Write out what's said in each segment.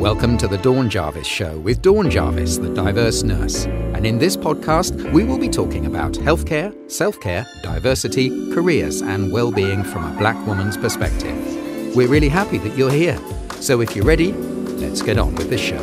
Welcome to the Dawn Jarvis Show with Dawn Jarvis, the diverse nurse. And in this podcast, we will be talking about healthcare, self care, diversity, careers, and well being from a black woman's perspective. We're really happy that you're here. So if you're ready, let's get on with the show.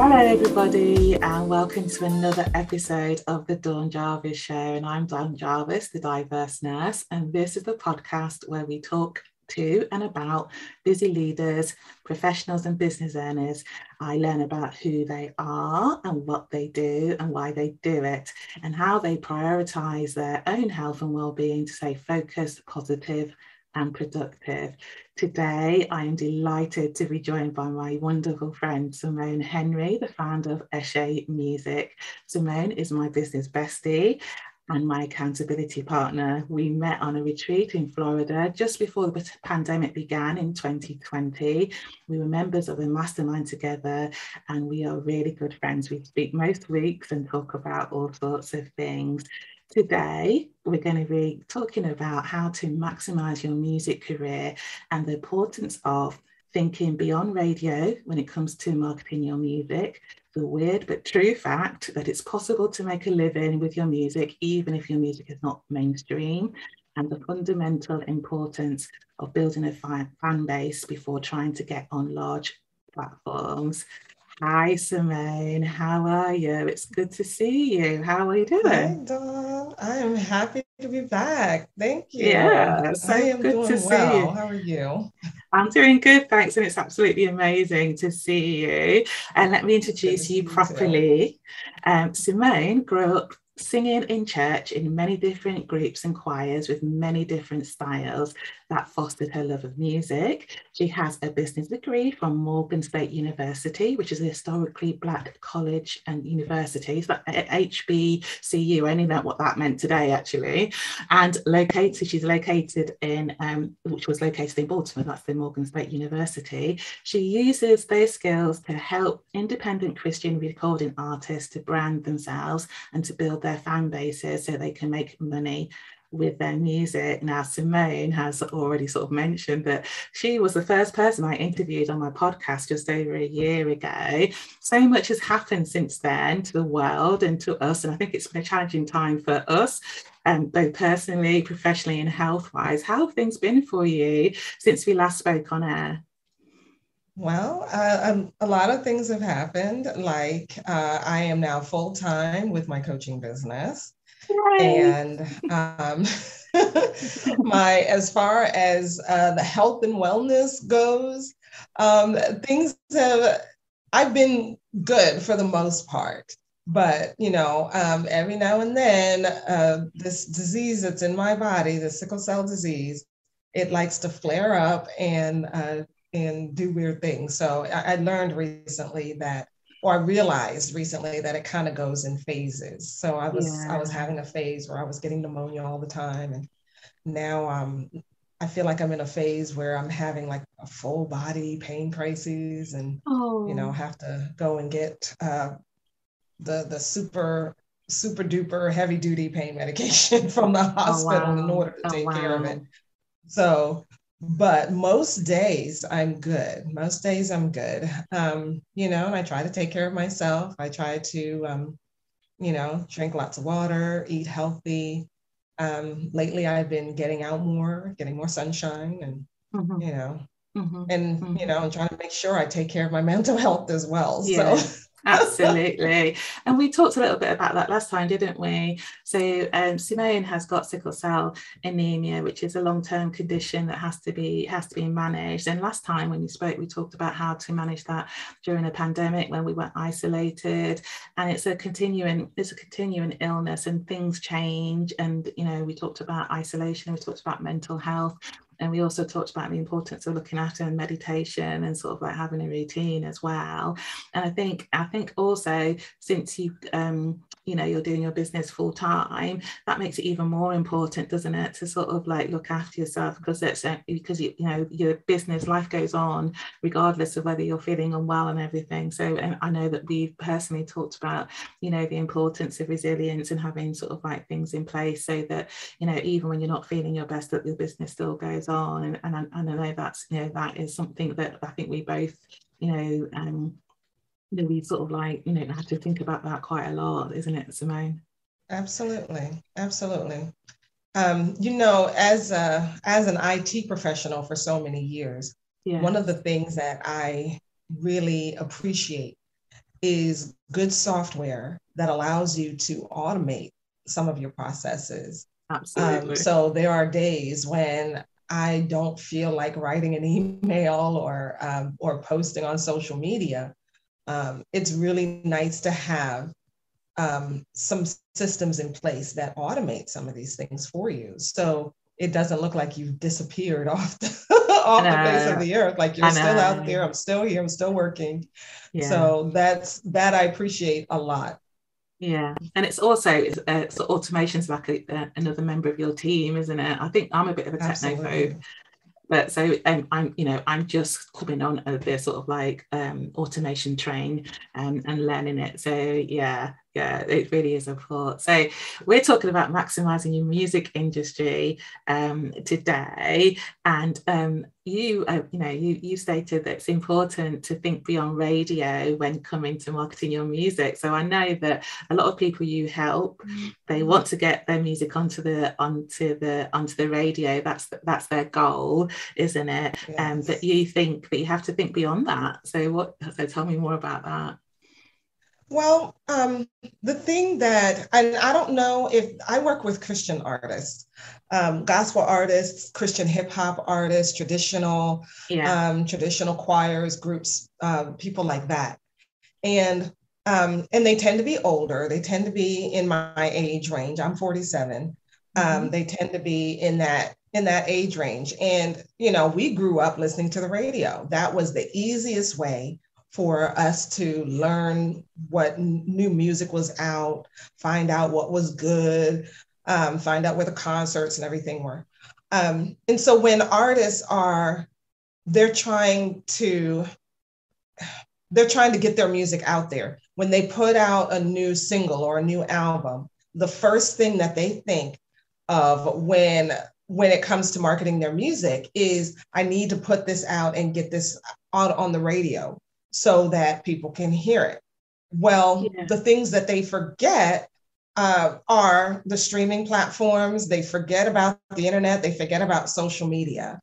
Hello, everybody, and welcome to another episode of the Dawn Jarvis Show. And I'm Dawn Jarvis, the diverse nurse, and this is the podcast where we talk to and about busy leaders, professionals, and business owners. I learn about who they are and what they do and why they do it, and how they prioritize their own health and well-being to stay focused, positive, and productive. Today, I am delighted to be joined by my wonderful friend Simone Henry, the founder of Eche Music. Simone is my business bestie and my accountability partner. We met on a retreat in Florida just before the pandemic began in 2020. We were members of a mastermind together, and we are really good friends. We speak most weeks and talk about all sorts of things. Today, we're going to be talking about how to maximize your music career and the importance of thinking beyond radio when it comes to marketing your music, the weird but true fact that it's possible to make a living with your music, even if your music is not mainstream, and the fundamental importance of building a fan base before trying to get on large platforms. Hi, Simone. How are you? It's good to see you. How are you doing? Hi, I am happy to be back. Thank you. Yeah, so I am good doing to see well. you. How are you? I'm doing good, thanks. And it's absolutely amazing to see you. And let me introduce you properly. Um, Simone grew up singing in church in many different groups and choirs with many different styles that fostered her love of music. She has a business degree from Morgan State University, which is a historically black college and university. So HBCU, I only know what that meant today, actually. And located, she's located in, um, which was located in Baltimore, that's the Morgan State University. She uses those skills to help independent Christian recording artists to brand themselves and to build their fan bases so they can make money with their music. Now, Simone has already sort of mentioned that she was the first person I interviewed on my podcast just over a year ago. So much has happened since then to the world and to us. And I think it's been a challenging time for us. Um, both personally, professionally, and health wise. How have things been for you since we last spoke on air? Well, uh, um, a lot of things have happened. Like uh, I am now full time with my coaching business. And um, my, as far as uh, the health and wellness goes, um, things have, I've been good for the most part. But, you know, um, every now and then, uh, this disease that's in my body, the sickle cell disease, it likes to flare up and uh, and do weird things. So I, I learned recently that or I realized recently that it kind of goes in phases. So I was yeah. I was having a phase where I was getting pneumonia all the time, and now um, I feel like I'm in a phase where I'm having like a full body pain crises, and oh. you know oh. have to go and get uh, the the super super duper heavy duty pain medication from the hospital oh, wow. in order to oh, take wow. care of it. So but most days I'm good. Most days I'm good. Um, you know, and I try to take care of myself. I try to, um, you know, drink lots of water, eat healthy. Um, lately, I've been getting out more, getting more sunshine, and mm-hmm. you know, mm-hmm. and mm-hmm. you know, and trying to make sure I take care of my mental health as well. Yeah. So Absolutely. and we talked a little bit about that last time, didn't we? So um, Simone has got sickle cell anemia, which is a long-term condition that has to be has to be managed. And last time when we spoke, we talked about how to manage that during a pandemic when we were isolated. And it's a continuing, it's a continuing illness and things change. And you know, we talked about isolation, we talked about mental health and we also talked about the importance of looking after and meditation and sort of like having a routine as well. And i think i think also since you um you know you're doing your business full time that makes it even more important doesn't it to sort of like look after yourself because it's uh, because you, you know your business life goes on regardless of whether you're feeling unwell and everything. So and i know that we've personally talked about you know the importance of resilience and having sort of like things in place so that you know even when you're not feeling your best that your business still goes on. And, and, I, and I know that's you know that is something that I think we both you know, um, you know, we sort of like, you know, have to think about that quite a lot, isn't it, Simone? Absolutely, absolutely. Um, you know, as a as an IT professional for so many years, yeah. one of the things that I really appreciate is good software that allows you to automate some of your processes. Absolutely. Um, so there are days when I don't feel like writing an email or um, or posting on social media. Um, it's really nice to have um, some systems in place that automate some of these things for you. So it doesn't look like you've disappeared off the, off the face of the earth. Like you're still out there. I'm still here. I'm still working. Yeah. So that's that I appreciate a lot. Yeah, and it's also it's, uh, so automation's like a, uh, another member of your team, isn't it? I think I'm a bit of a technophobe, but so um, I'm you know I'm just coming on the sort of like um, automation train um, and learning it. So yeah, yeah, it really is a thought. So we're talking about maximizing your music industry um, today, and um, you, uh, you know, you you stated that it's important to think beyond radio when coming to marketing your music. So I know that a lot of people you help, they want to get their music onto the onto the onto the radio. That's that's their goal, isn't it? Yes. Um, but you think that you have to think beyond that. So what? So tell me more about that. Well, um, the thing that, and I don't know if I work with Christian artists, um, gospel artists, Christian hip hop artists, traditional, yeah. um, traditional choirs, groups, uh, people like that, and um, and they tend to be older. They tend to be in my age range. I'm 47. Um, mm-hmm. They tend to be in that in that age range, and you know, we grew up listening to the radio. That was the easiest way for us to learn what new music was out, find out what was good, um, find out where the concerts and everything were. Um, and so when artists are, they're trying to, they're trying to get their music out there. When they put out a new single or a new album, the first thing that they think of when when it comes to marketing their music is I need to put this out and get this out on the radio so that people can hear it. Well, yeah. the things that they forget uh, are the streaming platforms. They forget about the internet. They forget about social media,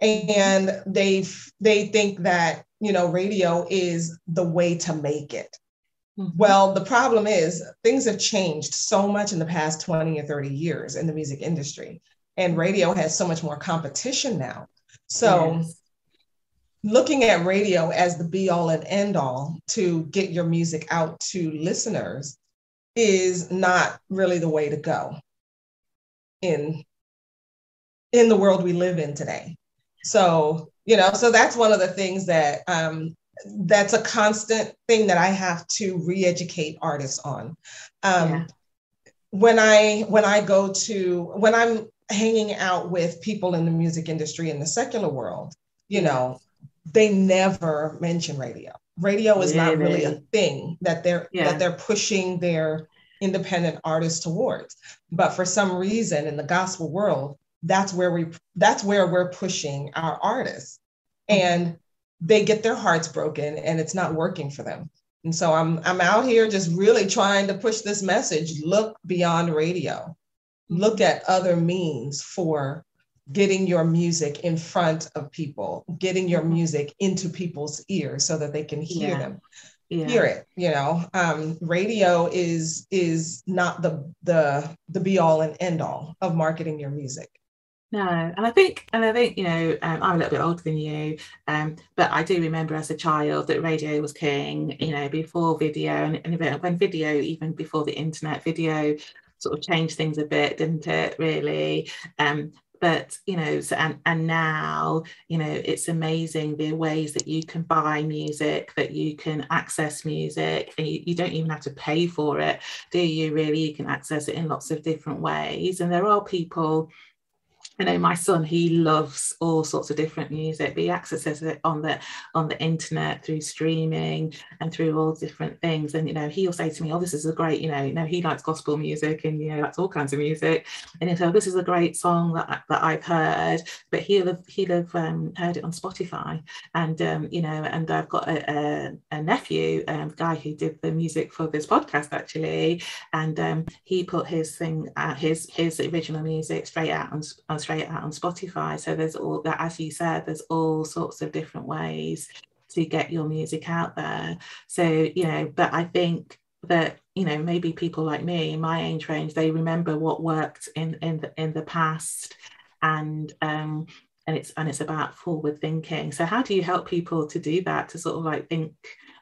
and they they think that you know radio is the way to make it. Mm-hmm. Well, the problem is things have changed so much in the past 20 or 30 years in the music industry, and radio has so much more competition now. So yes looking at radio as the be all and end all to get your music out to listeners is not really the way to go in in the world we live in today so you know so that's one of the things that um, that's a constant thing that i have to re-educate artists on um, yeah. when i when i go to when i'm hanging out with people in the music industry in the secular world you know they never mention radio. Radio is not really a thing that they're yeah. that they're pushing their independent artists towards. But for some reason in the gospel world, that's where we that's where we're pushing our artists. And they get their hearts broken and it's not working for them. And so I'm I'm out here just really trying to push this message. Look beyond radio. Look at other means for getting your music in front of people, getting your mm-hmm. music into people's ears so that they can hear yeah. them. Yeah. hear it you know um, radio is is not the the the be all and end all of marketing your music no, and I think, and I think, you know, um, I'm a little bit older than you, um, but I do remember as a child that radio was king. You know, before video, and, and when video, even before the internet, video sort of changed things a bit, didn't it? Really, um, but you know and, and now you know it's amazing the ways that you can buy music that you can access music and you, you don't even have to pay for it do you really? You can access it in lots of different ways and there are people I know my son, he loves all sorts of different music, but he accesses it on the on the internet through streaming and through all different things. And you know, he'll say to me, Oh, this is a great, you know, you know, he likes gospel music and you know, that's all kinds of music. And he'll say, oh, this is a great song that, that I've heard, but he'll have he'll have um, heard it on Spotify. And um, you know, and I've got a, a, a nephew, um, guy who did the music for this podcast actually, and um, he put his thing, uh, his his original music straight out on, on straight out on Spotify. So there's all that, as you said, there's all sorts of different ways to get your music out there. So, you know, but I think that you know maybe people like me my age range they remember what worked in in the in the past and um and it's and it's about forward thinking so how do you help people to do that to sort of like think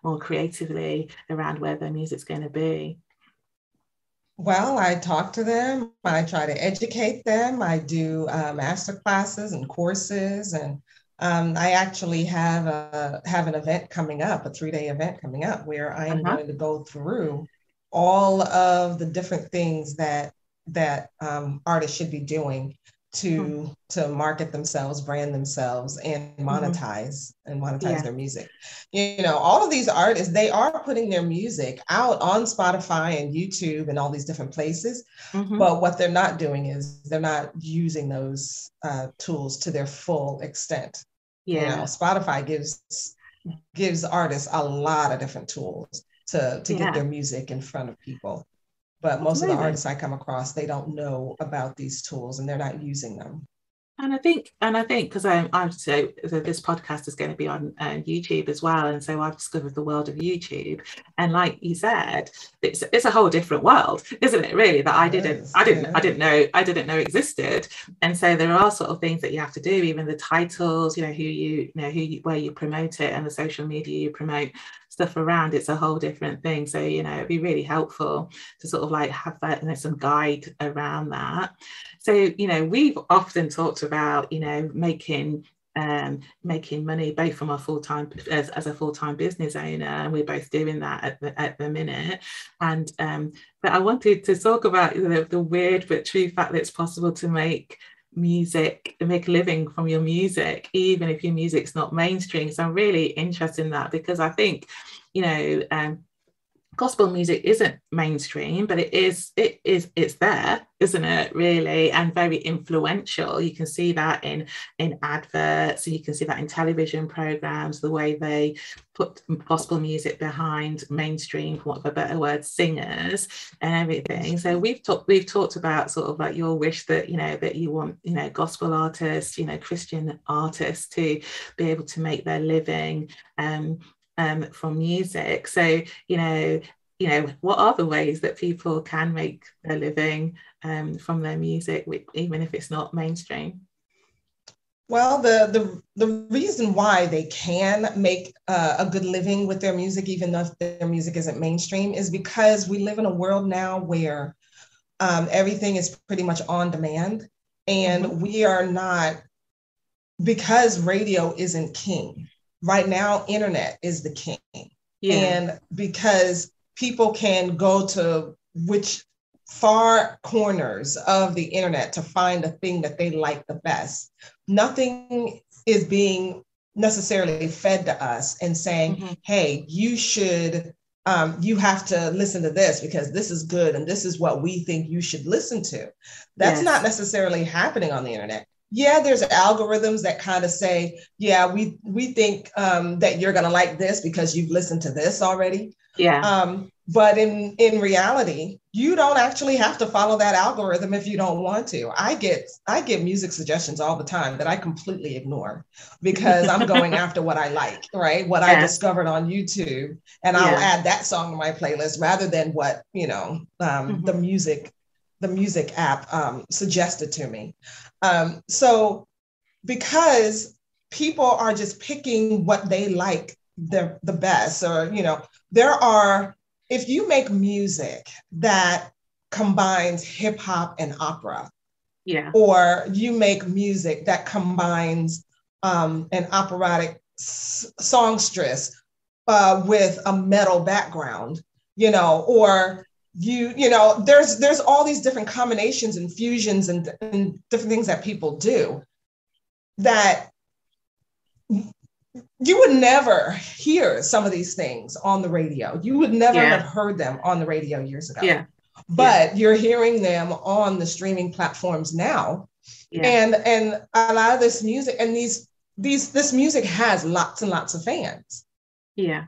more creatively around where their music's going to be well, I talk to them. I try to educate them. I do uh, master classes and courses, and um, I actually have a have an event coming up, a three day event coming up, where I am uh-huh. going to go through all of the different things that that um, artists should be doing to mm-hmm. to market themselves brand themselves and mm-hmm. monetize mm-hmm. and monetize yeah. their music you know all of these artists they are putting their music out on spotify and youtube and all these different places mm-hmm. but what they're not doing is they're not using those uh, tools to their full extent yeah you know, spotify gives gives artists a lot of different tools to to yeah. get their music in front of people but most of the artists I come across, they don't know about these tools and they're not using them. And I think, and I think, because I'm, I'm so, so, this podcast is going to be on uh, YouTube as well, and so I've discovered the world of YouTube. And like you said, it's it's a whole different world, isn't it? Really, that I didn't, I didn't, yeah. I didn't know, I didn't know existed. And so there are sort of things that you have to do, even the titles, you know, who you, you know, who you, where you promote it, and the social media you promote stuff around it's a whole different thing. So you know it'd be really helpful to sort of like have that you know some guide around that. So you know we've often talked about you know making um, making money both from a full-time as, as a full-time business owner and we're both doing that at the, at the minute. And um, but I wanted to talk about the, the weird but true fact that it's possible to make music make a living from your music even if your music's not mainstream. So i'm really interested in that because i think you know um, gospel music isn't mainstream but it is it is it's there isn't it really? And very influential. You can see that in in adverts you can see that in television programs the way they put gospel music behind mainstream for a better word singers and everything. So we've talked we've talked about sort of like your wish that you know that you want you know gospel artists you know christian artists to be able to make their living um um, from music. So, you know, you know, what are the ways that people can make their living um, from their music, even if it's not mainstream? Well, the the the reason why they can make uh, a good living with their music, even though their music isn't mainstream, is because we live in a world now where um, everything is pretty much on demand, and mm-hmm. we are not because radio isn't king right now internet is the king yeah. and because people can go to which far corners of the internet to find the thing that they like the best nothing is being necessarily fed to us and saying mm-hmm. hey you should um, you have to listen to this because this is good and this is what we think you should listen to. That's yes. not necessarily happening on the internet yeah there's algorithms that kind of say yeah we we think um, that you're going to like this because you've listened to this already yeah um, but in in reality you don't actually have to follow that algorithm if you don't want to i get i get music suggestions all the time that i completely ignore because i'm going after what i like right what yeah. i discovered on youtube and yeah. i'll add that song to my playlist rather than what you know um, mm-hmm. the music the music app um, suggested to me. Um, so because people are just picking what they like the, the best, or, you know, there are, if you make music that combines hip hop and opera, yeah, or you make music that combines um, an operatic s- songstress uh, with a metal background, you know, or you you know there's there's all these different combinations and fusions and, and different things that people do that you would never hear some of these things on the radio. You would never yeah. have heard them on the radio years ago. Yeah. But yeah. you're hearing them on the streaming platforms now. Yeah. And and a lot of this music and these these this music has lots and lots of fans. Yeah.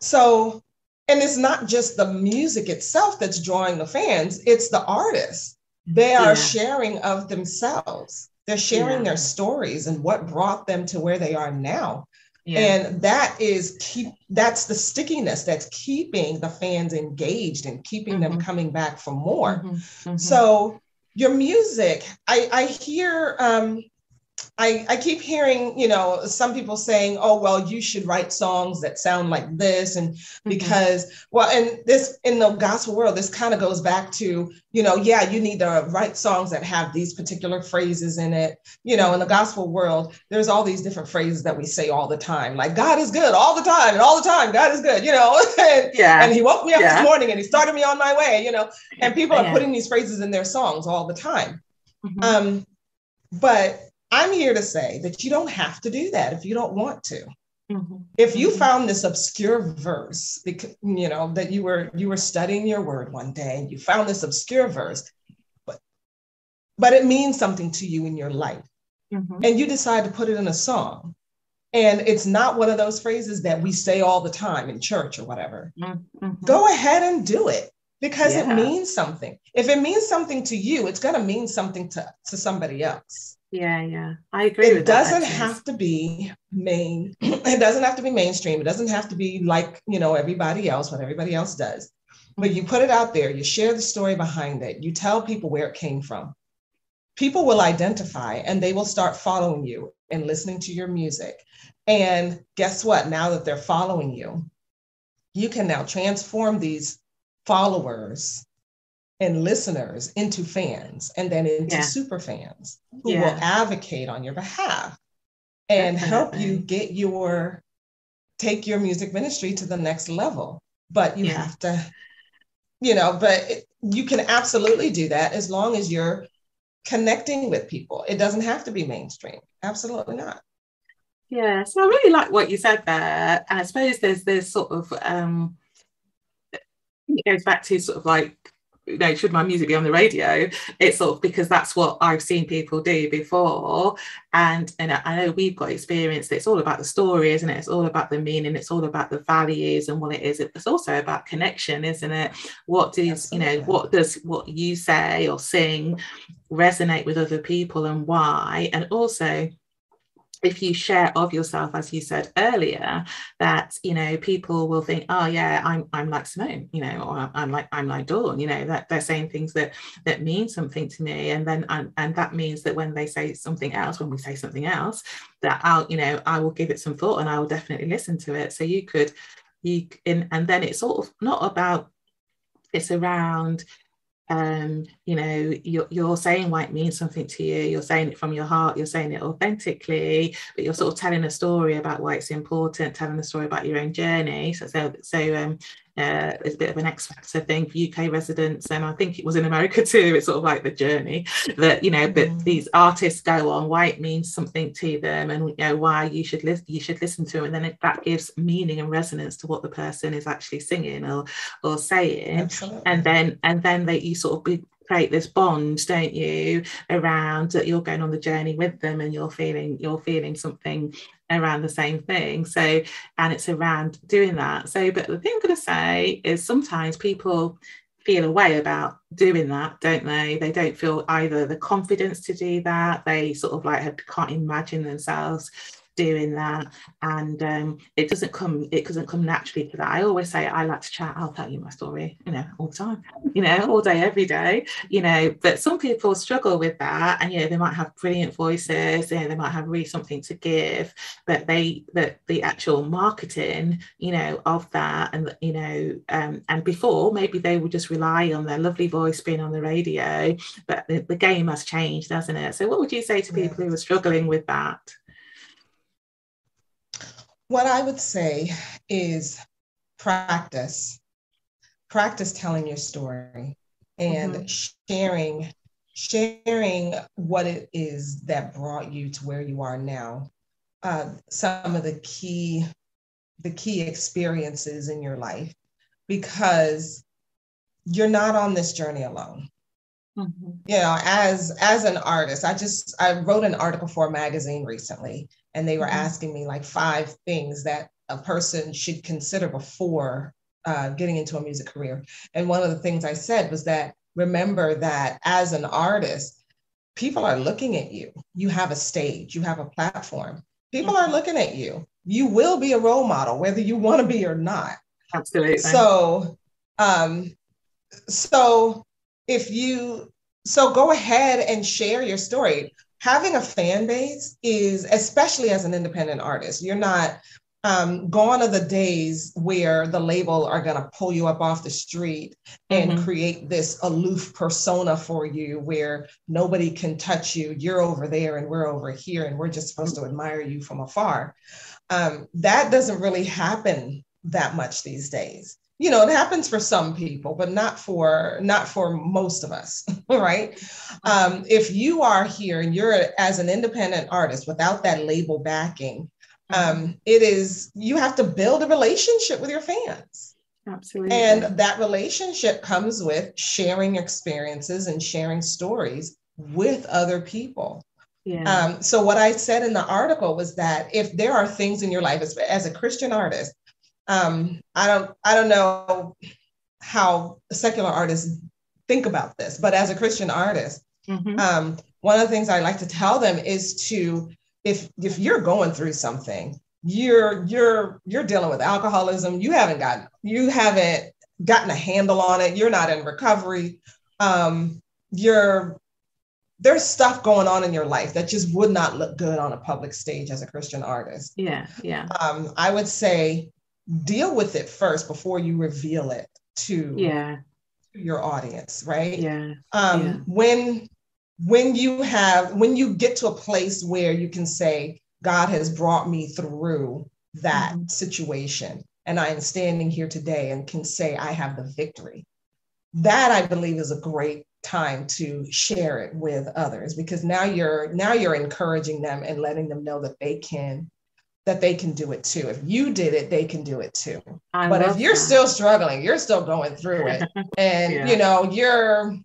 So and it's not just the music itself that's drawing the fans, it's the artists. They are yeah. sharing of themselves. They're sharing yeah. their stories and what brought them to where they are now. Yeah. And that is keep that's the stickiness that's keeping the fans engaged and keeping mm-hmm. them coming back for more. Mm-hmm. Mm-hmm. So your music, I, I hear um, I, I keep hearing, you know, some people saying, oh, well, you should write songs that sound like this. And mm-hmm. because, mm-hmm. well, and this in the gospel world, this kind of goes back to, you know, yeah, you need to write songs that have these particular phrases in it. You know, in the gospel world, there's all these different phrases that we say all the time, like God is good all the time and all the time, God is good, you know. and, yeah. and he woke me up yeah. this morning and he started me on my way, you know. And people are putting these phrases in their songs all the time. Mm-hmm. Um, but I'm here to say that you don't have to do that if you don't want to. Mm-hmm. If you mm-hmm. found this obscure verse, because you know that you were you were studying your word one day and you found this obscure verse, but but it means something to you in your life, mm-hmm. and you decide to put it in a song, and it's not one of those phrases that we say all the time in church or whatever. Mm-hmm. Go ahead and do it because yeah. it means something. If it means something to you, it's going to mean something to to somebody else. Yeah, yeah, I agree. It doesn't that, have to be main. it doesn't have to be mainstream. It doesn't have to be like you know everybody else, what everybody else does. But you mm-hmm. put it out there. You share the story behind it. You tell people where it came from. People will identify, and they will start following you and listening to your music. And guess what? Now that they're following you, you can now transform these followers and listeners into fans and then into yeah. super fans who yeah. will advocate on your behalf and Definitely. help you get your take your music ministry to the next level but you yeah. have to you know but it, you can absolutely do that as long as you're connecting with people it doesn't have to be mainstream absolutely not yeah so i really like what you said there and i suppose there's this sort of um it goes back to sort of like you know, should my music be on the radio? It's sort of because that's what I've seen people do before. And, and I know we've got experience it's all about the story, isn't it? It's all about the meaning, it's all about the values and what it is. It's also about connection, isn't it? What does, Absolutely. you know, what does what you say or sing resonate with other people and why? And also if you share of yourself as you said earlier that you know people will think oh yeah i'm i'm like simone you know or i'm like i'm like dawn you know that they're saying things that that mean something to me. And then and, and that means that when they say something else when we say something else that i'll you know i will give it some thought and i will definitely listen to it. So you could you in and then it's sort of not about it's around um, you know, you're, you're saying why it means something to you, you're saying it from your heart, you're saying it authentically, but you're sort of telling a story about why it's important, telling a story about your own journey. So, so, so um, uh, it's a bit of an X factor thing for UK residents, and I think it was in America too. It's sort of like the journey that you know, but mm. these artists go on why it means something to them, and you know why you should listen. You should listen to them, and then it, that gives meaning and resonance to what the person is actually singing or or saying, Absolutely. and then and then they you sort of be, create this bond don't you around that you're going on the journey with them and you're feeling you're feeling something around the same thing. So, and it's around doing that. So, but the thing I'm going to say is sometimes people feel a way about doing that, don't they? They don't feel either the confidence to do that. They sort of like can't imagine themselves doing that. And um, it doesn't come it doesn't come naturally to that. I always say i like to chat i'll tell you my story you know all the time you know all day every day you know. But some people struggle with that and you know they might have brilliant voices you know, they might have really something to give but they that the actual marketing you know of that and you know um, and before maybe they would just rely on their lovely voice being on the radio but the, the game has changed hasn't it? So what would you say to people who are struggling with that what I would say is practice. practice telling your story and mm-hmm. sharing sharing what it is that brought you to where you are now uh, some of the key the key experiences in your life because you're not on this journey alone mm-hmm. you know as as an artist i just i wrote an article for a magazine recently and they were mm-hmm. asking me like five things that a person should consider before uh, getting into a music career. And one of the things i said was that remember that as an artist people are looking at you. You have a stage. You have a platform. People mm-hmm. are looking at you. You will be a role model whether you want to be or not. Absolutely so um so if you so go ahead and share your story having a fan base is especially as an independent artist you're not um, gone are the days where the label are going to pull you up off the street and mm-hmm. create this aloof persona for you where nobody can touch you. You're over there and we're over here, and we're just supposed to admire you from afar. Um, that doesn't really happen that much these days you know it happens for some people but not for not for most of us right um, if you are here and you're as an independent artist without that label backing mm-hmm. um, it is you have to build a relationship with your fans absolutely and that relationship comes with sharing experiences and sharing stories with other people yeah. Um, so what I said in the article was that if there are things in your life as, as a Christian artist um, I don't I don't know how secular artists think about this, but as a Christian artist, mm-hmm. um, one of the things I like to tell them is to if if you're going through something, you're you're you're dealing with alcoholism, you haven't gotten you haven't gotten a handle on it, you're not in recovery, um, you're there's stuff going on in your life that just would not look good on a public stage as a Christian artist. Yeah, yeah. Um, I would say deal with it first before you reveal it to yeah your audience right yeah um yeah. when when you have when you get to a place where you can say god has brought me through that mm-hmm. situation and i am standing here today and can say i have the victory that i believe is a great time to share it with others because now you're now you're encouraging them and letting them know that they can that they can do it too. If you did it, they can do it too. I but if you're that. still struggling, you're still going through it, and yeah. you know you're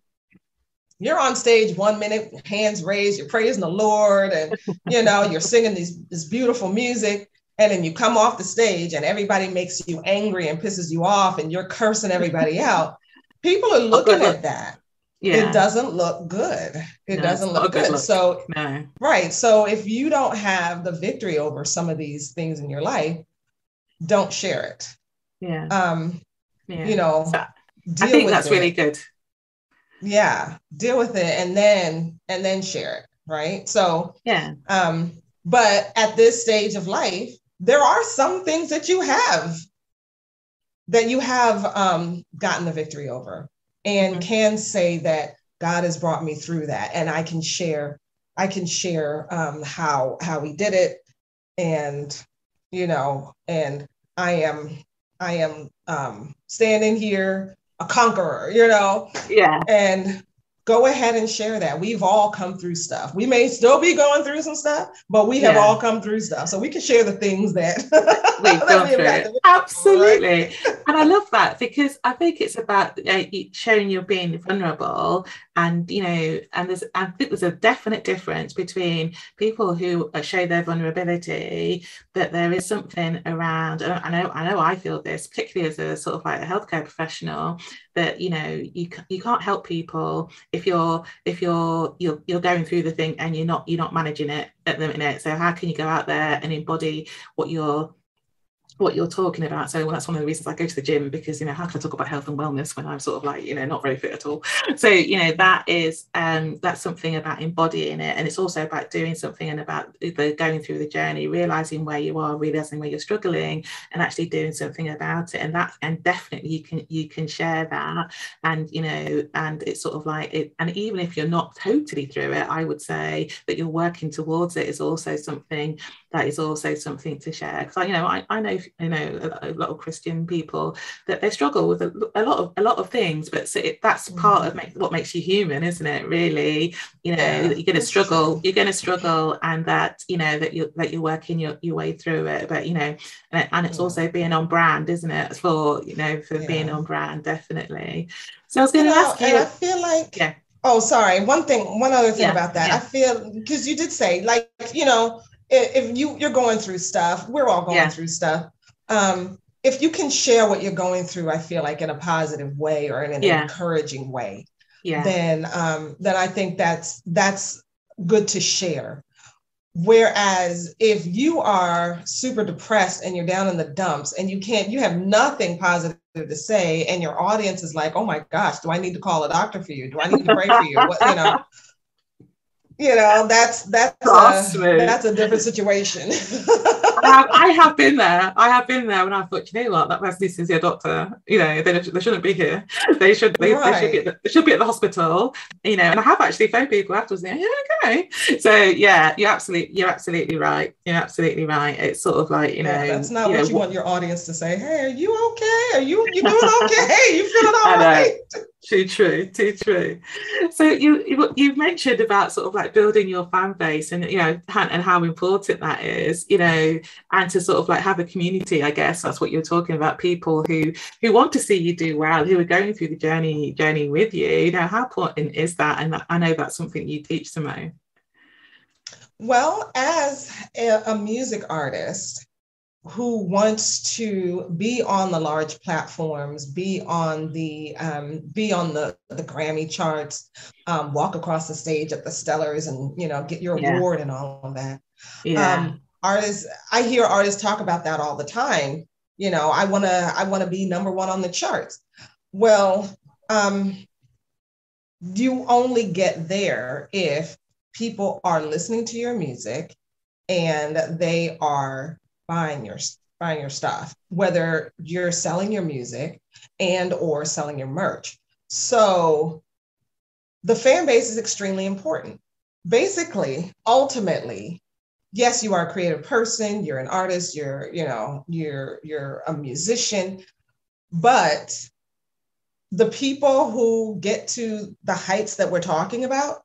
you're on stage one minute, hands raised, you're praising the Lord, and you know you're singing these this beautiful music, and then you come off the stage and everybody makes you angry and pisses you off, and you're cursing everybody out. People are oh, looking at that yeah. it doesn't look good. It no, doesn't look good. good so, no. right. So, if you don't have the victory over some of these things in your life, don't share it. Yeah. Um, yeah. You know, so, I think that's it. really good. Yeah, deal with it and then and then share it. Right. So, yeah. Um, but at this stage of life, there are some things that you have that you have um, gotten the victory over and mm-hmm. can say that God has brought me through that, and I can share I can share um, how how we did it, and you know, and I am I am um, standing here a conqueror, you know, yeah, and go ahead and share that. We've all come through stuff. We may still be going through some stuff, but we have yeah. all come through stuff. So we can share the things that we've gone through. Absolutely. and I love that because I think it's about uh, showing you're being vulnerable and, you know, and there's, I think there's a definite difference between people who uh, show their vulnerability, that there is something around, I know, I know I feel this, particularly as a sort of like a healthcare professional, that, you know, you, you can't help people if you're if you're you're you're going through the thing and you're not you're not managing it at the minute. So how can you go out there and embody what you're what you're talking about. So well, that's one of the reasons I go to the gym because you know how can I talk about health and wellness when I'm sort of like you know not very fit at all. So you know that is um that's something about embodying it, and it's also about doing something and about the going through the journey, realizing where you are, realizing where you're struggling, and actually doing something about it. And that and definitely you can you can share that, and you know and it's sort of like it. And even if you're not totally through it, I would say that you're working towards it is also something that is also something to share. Because you know I, I know you know a, a lot of Christian people that they struggle with a, a lot of a lot of things, but so it, that's mm-hmm. part of make, what makes you human, isn't it? Really, you know, yeah, you're going to struggle, you're going to struggle, and that you know that you that you're working your, your way through it. But you know, and, and it's yeah. also being on brand, isn't it? For you know, for yeah. being on brand, definitely. So I was going to ask you. I feel like yeah. Oh, sorry. One thing, one other thing yeah, about that. Yeah. I feel because you did say, like, you know, if, if, you you're going through stuff, we're all going yeah. through stuff. Um, if you can share what you're going through, I feel like in a positive way or in an encouraging way, yeah. then um, then I think that's that's good to share. Whereas if you are super depressed and you're down in the dumps and you can't, you have nothing positive to say, and your audience is like, oh my gosh, do I need to call a doctor for you? Do I need to pray for you? What, you know, you know, that's that's a, that's a different situation. I, have, I, have, been there. I have been there when I thought, you know what, that person is a doctor. You know, they, they shouldn't be here. They should they, right. they should be at the, they should be at the hospital. You know, and I have actually phoned people afterwards. And, yeah, okay. So yeah, you're absolutely you're absolutely right. You're absolutely right. It's sort of like you know, yeah, that's not you what know, you want your audience to say. Hey, are you okay? Are you you doing okay? You feeling all right? Too true, too true. So you, you mentioned about sort of like building your fan base and you know and how important that is, you know, and to sort of like have a community. I guess that's what you're talking about. People who who want to see you do well, who are going through the journey journey with you. You know, how important is that? And I know that's something you teach Simone. Well, as a, a music artist, who wants to be on the large platforms, be on the um, be on the the Grammy charts, um, walk across the stage at the Stellars, and you know get your yeah. award and all of that. Yeah. Um, artists, I hear artists talk about that all the time. You know, I wanna I wanna be number one on the charts. Well, um, you only get there if people are listening to your music and they are buying your buying your stuff, whether you're selling your music and or selling your merch. So the fan base is extremely important. Basically, ultimately, yes, you are a creative person, you're an artist, you're, you know, you're you're a musician, but the people who get to the heights that we're talking about,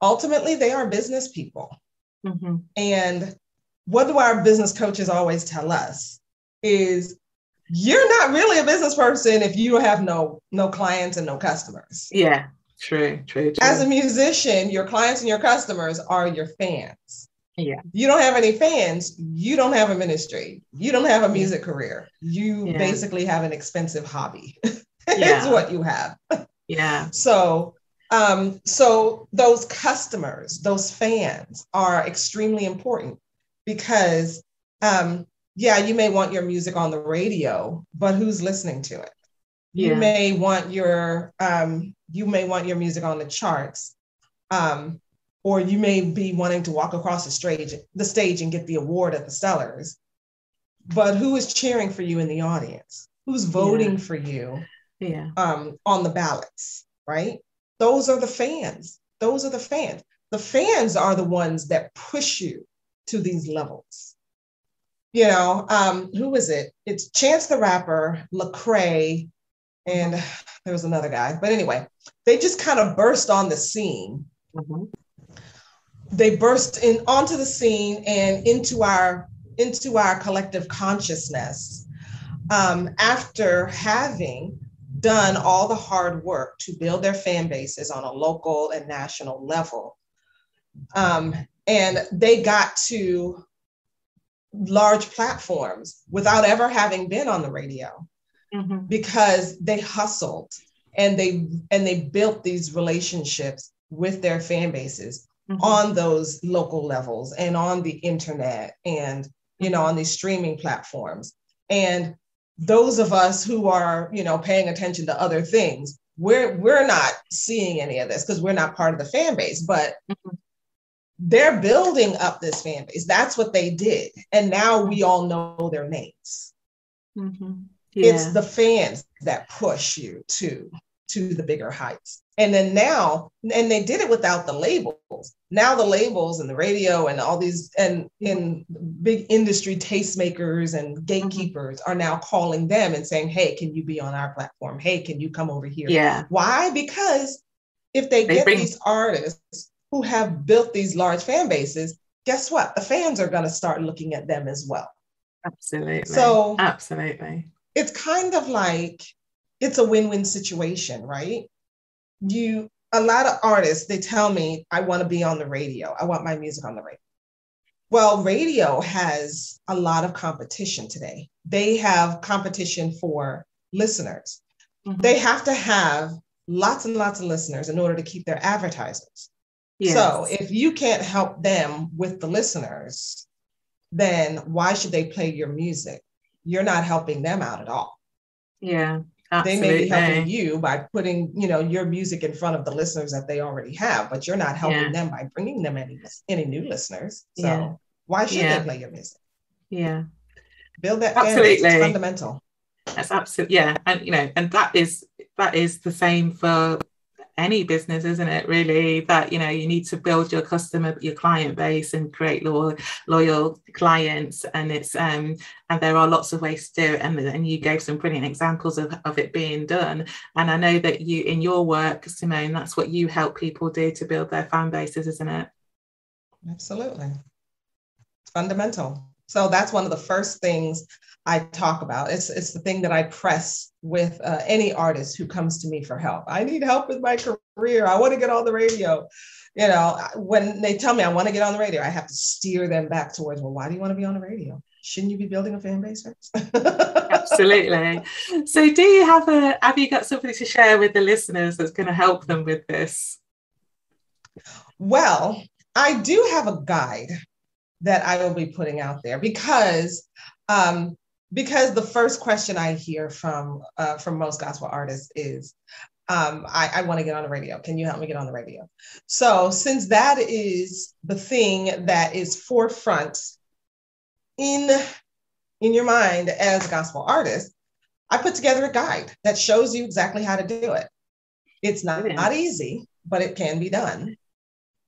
ultimately they are business people. Mm-hmm. And what do our business coaches always tell us is you're not really a business person if you don't have no no clients and no customers. Yeah, true, true, true. As a musician, your clients and your customers are your fans. Yeah. You don't have any fans, you don't have a ministry. You don't have a music career. You yeah. basically have an expensive hobby. it's what you have. Yeah. So um, so those customers, those fans are extremely important because um, yeah, you may want your music on the radio, but who's listening to it? Yeah. You may want your um, you may want your music on the charts, um, or you may be wanting to walk across the stage the stage and get the award at the Stellars. But who is cheering for you in the audience? Who's voting yeah. for you? Yeah. Um, on the ballots, right? Those are the fans. Those are the fans. The fans are the ones that push you to these levels. You know, um, who is it? It's Chance the Rapper, Lecrae, and there was another guy. But anyway, they just kind of burst on the scene. Mm-hmm. They burst in onto the scene and into our into our collective consciousness um, after having done all the hard work to build their fan bases on a local and national level. Um, and they got to large platforms without ever having been on the radio mm-hmm. because they hustled and they and they built these relationships with their fan bases mm-hmm. on those local levels and on the internet and you know on these streaming platforms and those of us who are you know paying attention to other things we're we're not seeing any of this because we're not part of the fan base but mm-hmm they're building up this fan base. That's what they did. And now we all know their names. Mm-hmm. Yeah. It's the fans that push you to to the bigger heights. And then now, and they did it without the labels. Now the labels and the radio and all these and in big industry tastemakers and mm-hmm. gatekeepers mm-hmm. are now calling them and saying, "Hey, can you be on our platform? Hey, can you come over here?" Yeah. Why? Because if they, they get bring- these artists who have built these large fan bases, guess what? The fans are going to start looking at them as well. Absolutely. So absolutely, it's kind of like it's a win-win situation, right? you a lot of artists they tell me i want to be on the radio i want my music on the radio well radio has a lot of competition today they have competition for listeners mm-hmm. they have to have lots and lots of listeners in order to keep their advertisers yes. so if you can't help them with the listeners then why should they play your music you're not helping them out at all yeah Absolutely. They may be helping you by putting, you know, your music in front of the listeners that they already have, but you're not helping yeah. them by bringing them any any new listeners. So yeah. why should yeah. they play your music? Yeah, build that absolutely fundamental. That's absolutely yeah, and you know, and that is that is the same for any business isn't it really that you know you need to build your customer your client base and create loyal loyal clients and it's um and there are lots of ways to do it and, and you gave some brilliant examples of, of it being done. And i know that you in your work simone that's what you help people do to build their fan bases isn't it? Absolutely. It's fundamental. So that's one of the first things I talk about. It's it's the thing that I press with uh, any artist who comes to me for help. I need help with my career. I want to get on the radio. You know, when they tell me I want to get on the radio, I have to steer them back towards, well, why do you want to be on the radio? Shouldn't you be building a fan base first? Absolutely. So, do you have a have you got something to share with the listeners that's going to help them with this? Well, I do have a guide that I will be putting out there because um, because the first question I hear from uh, from most gospel artists is, um, I, I want to get on the radio. Can you help me get on the radio? So since that is the thing that is forefront in in your mind as a gospel artist, I put together a guide that shows you exactly how to do it. It's not, not easy, but it can be done.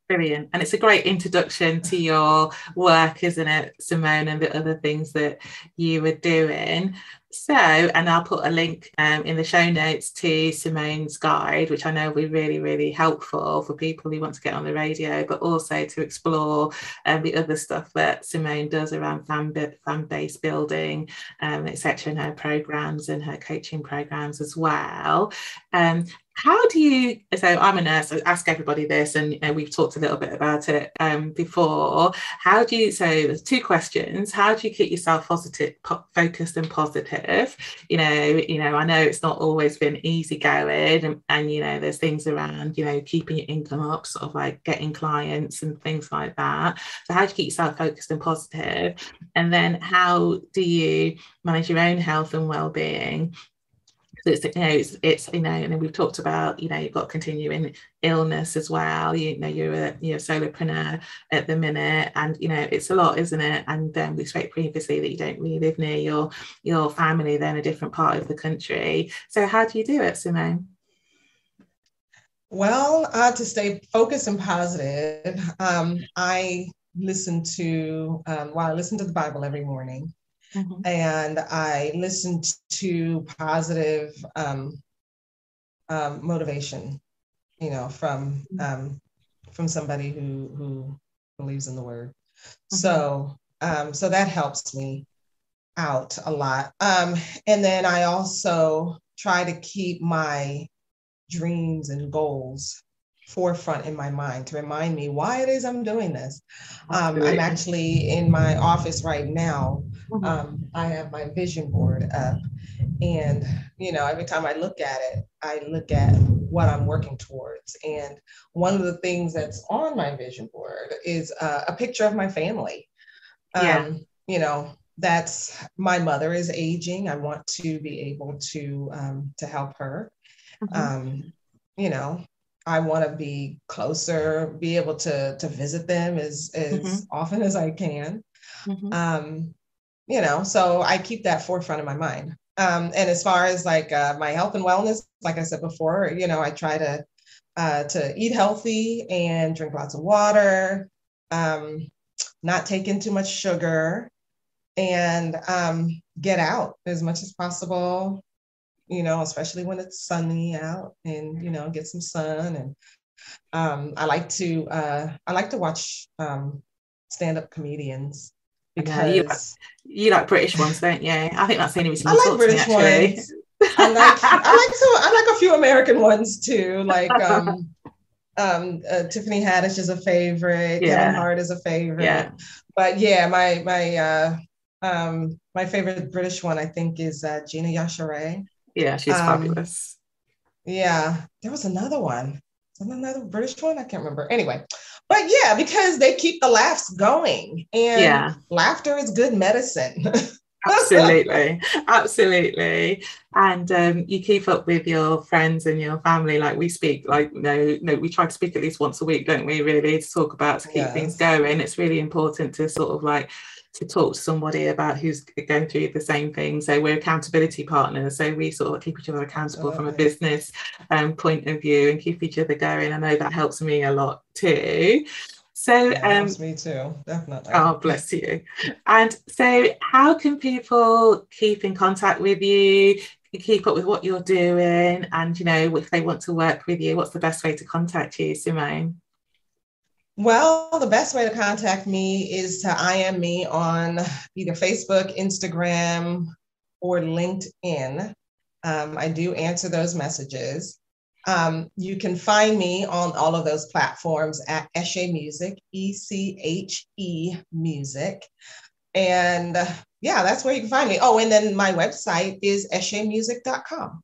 Brilliant. And it's a great introduction to your work, isn't it, Simone, and the other things that you were doing. So, and I'll put a link um, in the show notes to Simone's guide, which I know will be really, really helpful for people who want to get on the radio, but also to explore um, the other stuff that Simone does around fan, fan base building, um, etc., and her programs and her coaching programs as well. Um, how do you so i'm a nurse i ask everybody this and we've talked a little bit about it um, before. How do you so there's two questions. How do you keep yourself positive po- focused and positive? You know you know i know it's not always been easy going and, and you know there's things around you know keeping your income up sort of like getting clients and things like that. So how do you keep yourself focused and positive? And then how do you manage your own health and well-being it's you know it's, it's you know and we've talked about you know you've got continuing illness as well. You know you're a you're a solopreneur at the minute and you know it's a lot isn't it? And um, we spoke previously that you don't really live near your your family. Then a different part of the country. So how do you do it simone? Well uh, to stay focused and positive. Um, i listen to um, well i listen to the bible every morning Mm-hmm. And I listened to positive um, um, motivation, you know, from mm-hmm. um, from somebody who who believes in the word. Mm-hmm. So um, so that helps me out a lot. Um, and then I also try to keep my dreams and goals forefront in my mind to remind me why it is I'm doing this. Um, I'm actually in my office right now. Mm-hmm. Um, I have my vision board up, and you know, every time I look at it, I look at what I'm working towards. And one of the things that's on my vision board is uh, a picture of my family. Um, yeah. You know, that's my mother is aging. I want to be able to um, to help her. Mm-hmm. Um, you know, I want to be closer, be able to to visit them as as mm-hmm. often as I can. Mm-hmm. Um, you know, so I keep that forefront of my mind. Um, and as far as like uh, my health and wellness, like I said before, you know, I try to uh, to eat healthy and drink lots of water, um, not take in too much sugar, and um, get out as much as possible. You know, especially when it's sunny out, and you know, get some sun. And um, I like to uh, I like to watch um, stand up comedians because you like, you like, British ones, don't you? I think that's the only reason. I like British me, ones. I like I like some I like a few American ones too, like um, um, uh, Tiffany Haddish is a favorite. Yeah. Kevin Hart is a favorite. Yeah. But yeah, my my uh, um, my favorite British one I think is uh, Gina Yashere. Yeah, she's um, fabulous. Yeah, there was another one. Another British one. I can't remember. Anyway, but yeah, because they keep the laughs going, and yeah. laughter is good medicine. absolutely absolutely and um, you keep up with your friends and your family like we speak like no no we try to speak at least once a week don't we really to talk about to keep yes. things going it's really important to sort of like to talk to somebody about who's going through the same thing. So we're accountability partners. So we sort of keep each other accountable from a business um, point of view and keep each other going. I know that helps me a lot too. So yeah, um, me too, definitely. Oh, bless you. And so, how can people keep in contact with you? Keep up with what you're doing, and you know, if they want to work with you, what's the best way to contact you, Simone? Well, the best way to contact me is to IM me on either Facebook, Instagram, or LinkedIn. Um, I do answer those messages. Um, you can find me on all of those platforms at Eche Music, E C H E Music. And uh, yeah, that's where you can find me. Oh, and then my website is echemusic.com.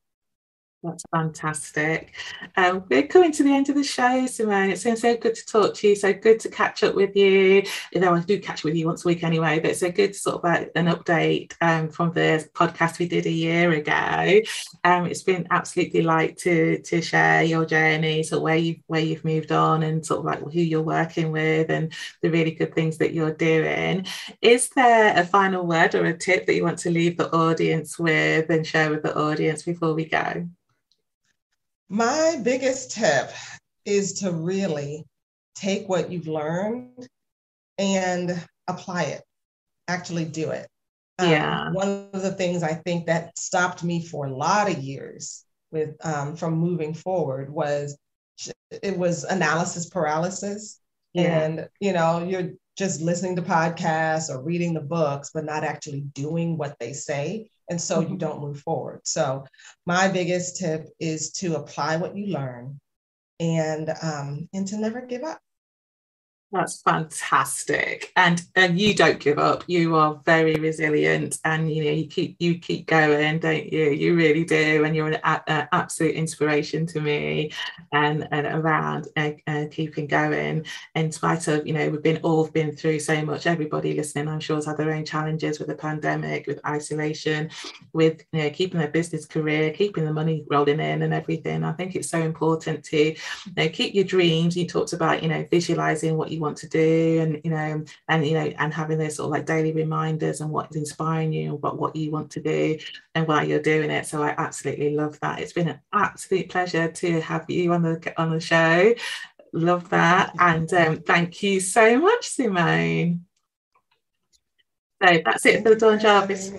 That's fantastic. Um, we're coming to the end of the show, Simone. It's been so good to talk to you, so good to catch up with you. Know, I do catch up with you once a week anyway, but it's so good to sort of like an update um, from the podcast we did a year ago. Um, it's been absolutely like to to share your journey, so where you where you've moved on, and sort of like who you're working with, and the really good things that you're doing. Is there a final word or a tip that you want to leave the audience with and share with the audience before we go? My biggest tip is to really take what you've learned and apply it, actually do it. Um, yeah. Um, one of the things I think that stopped me for a lot of years with um, from moving forward was it was analysis paralysis. Yeah. And you know, you're just listening to podcasts or reading the books, but not actually doing what they say and so mm-hmm. you don't move forward. So my biggest tip is to apply what you learn and um, and to never give up. That's fantastic, and and you don't give up. You are very resilient, and you know you keep you keep going, don't you? You really do, and you're an, an absolute inspiration to me, and and around uh, uh, keeping going in spite of you know we've been all been through so much. Everybody listening, I'm sure, has had their own challenges with the pandemic, with isolation, with you know keeping their business career, keeping the money rolling in, and everything. I think it's so important to you know keep your dreams. You talked about you know visualizing what you want to do and you know and you know and having those sort of like daily reminders and what's inspiring you about what you want to do and why you're doing it. So i absolutely love that. It's been an absolute pleasure to have you on the on the show. Love that. And um, thank you so much simone so that's it for the Dawn Jarvis.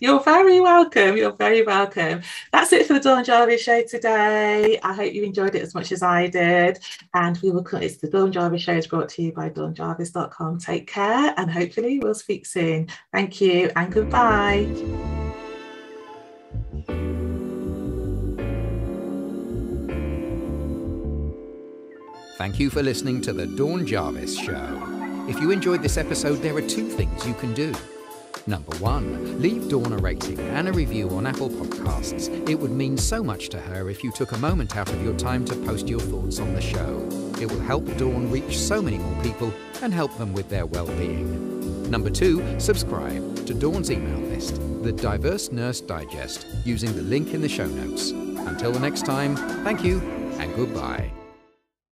You're very welcome. You're very welcome. That's it for the Dawn Jarvis show today. I hope you enjoyed it as much as I did. And we will, it's the Dawn Jarvis show is brought to you by dawnjarvis.com. Take care and hopefully we'll speak soon. Thank you and goodbye. Thank you for listening to the Dawn Jarvis Show. If you enjoyed this episode, there are two things you can do. Number one, leave Dawn a rating and a review on Apple Podcasts. It would mean so much to her if you took a moment out of your time to post your thoughts on the show. It will help Dawn reach so many more people and help them with their well-being. Number two, subscribe to Dawn's email list, the Diverse Nurse Digest, using the link in the show notes. Until the next time, thank you and goodbye.